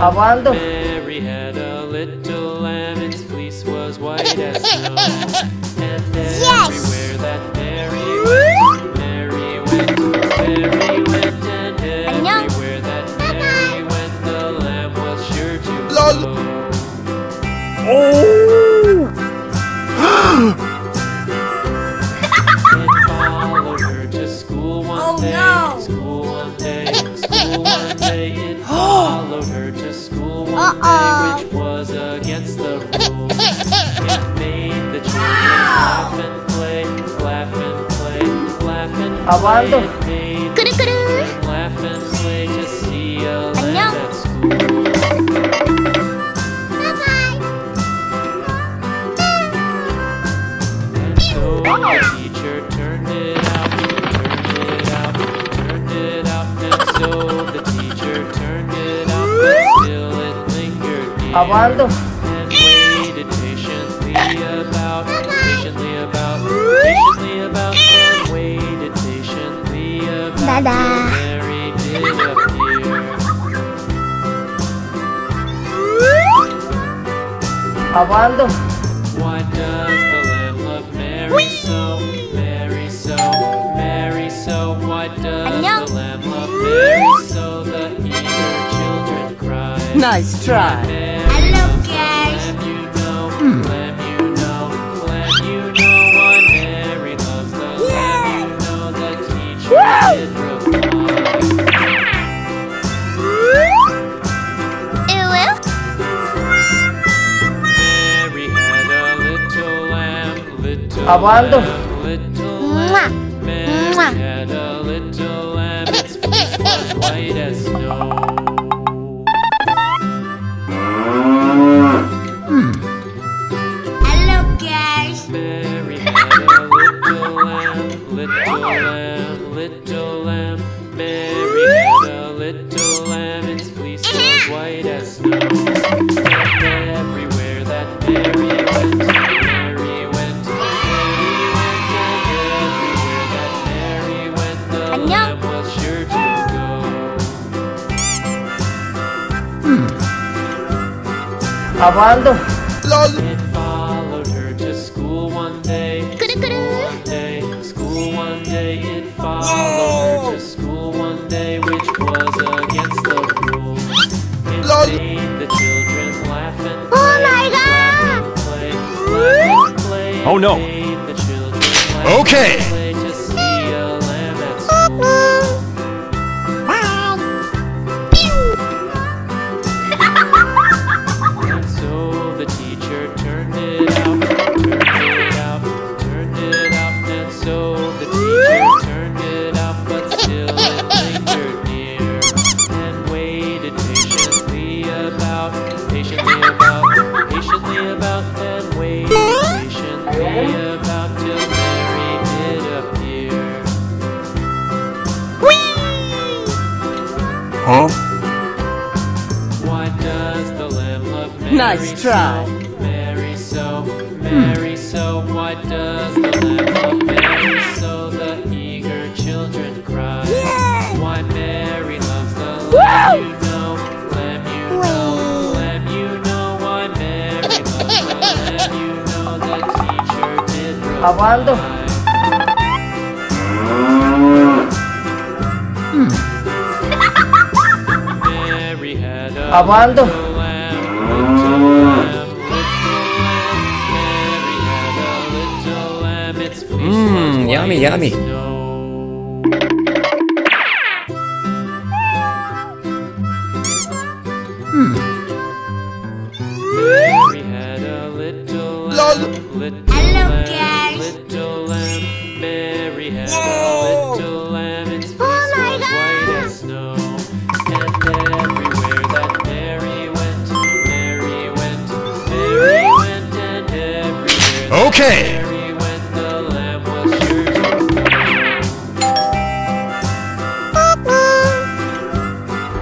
Apaan tuh? Mary had a little lamb, its fleece was white as snow. And everywhere that Mary went, Mary went, Mary went, and everywhere that Mary went, the lamb was sure to go. It oh. followed her to school one Oh, day. no. School one day. School one day. It followed her to laugh and play to see a lamb 안녕. at school. And Apaan? Why does the lamb love Mary so? Mary so, Mary so. Why does 안녕. the lamb love Mary so? The eager children cry. Nice try. Apaan tuh? lamb, little Apaan tuh? LOL. It followed her to school one day. School one day. School one day. It followed her to school one day, which was against the rules. It Lol. made the children laugh and oh play. Oh my God. and play. Laugh play. Oh, no. Made the children laugh Okay. Huh? Why does the lamb love Mary Nice try. so? Mary so, Mary so. Why does the lamb love Mary so? The eager children cry. Why Mary loves the lamb, you know, lamb, you know, lamb, you know. Why Mary loves the lamb, you know. The teacher did Apaan tuh? reply. Mary was Mmm, white yummy, as yummy.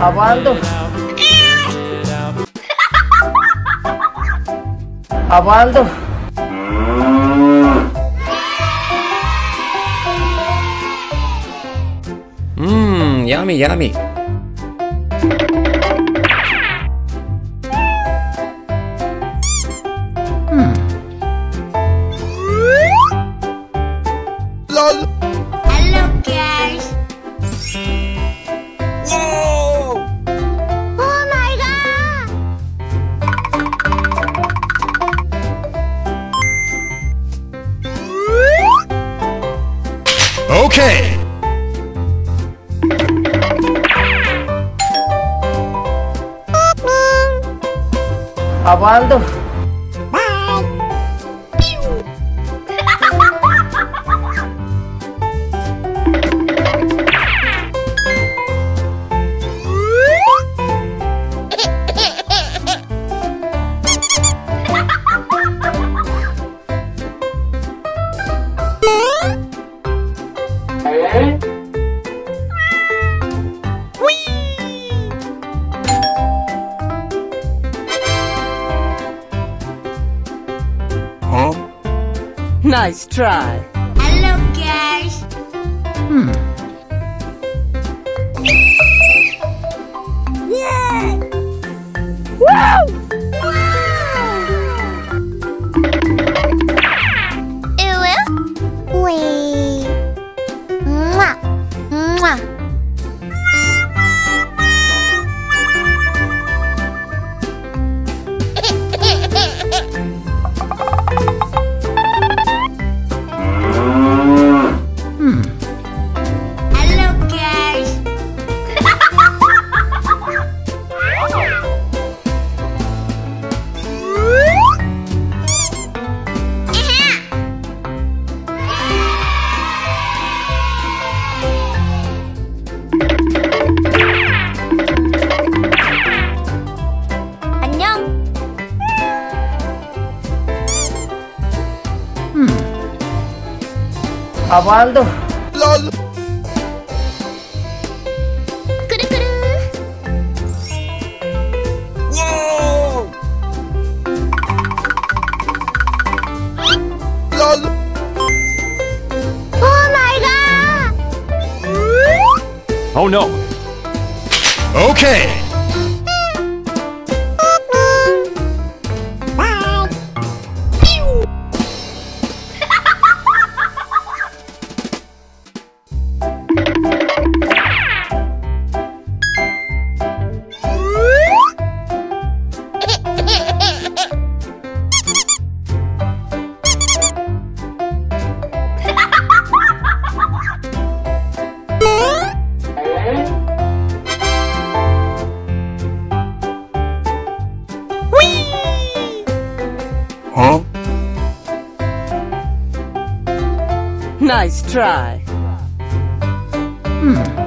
Apaan tuh? Apaan tuh? Hmm, yummy, yummy. Abaldo. Nice try. Hello, guys. Hmm. Abaldo. LOL. Oh, oh no! Okay! try. Hmm.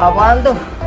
Abaldo.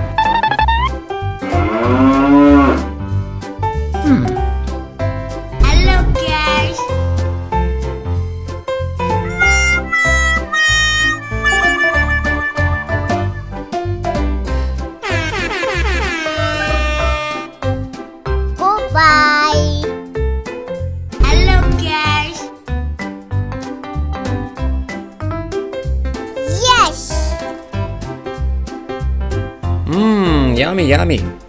yummy, yummy.